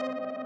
you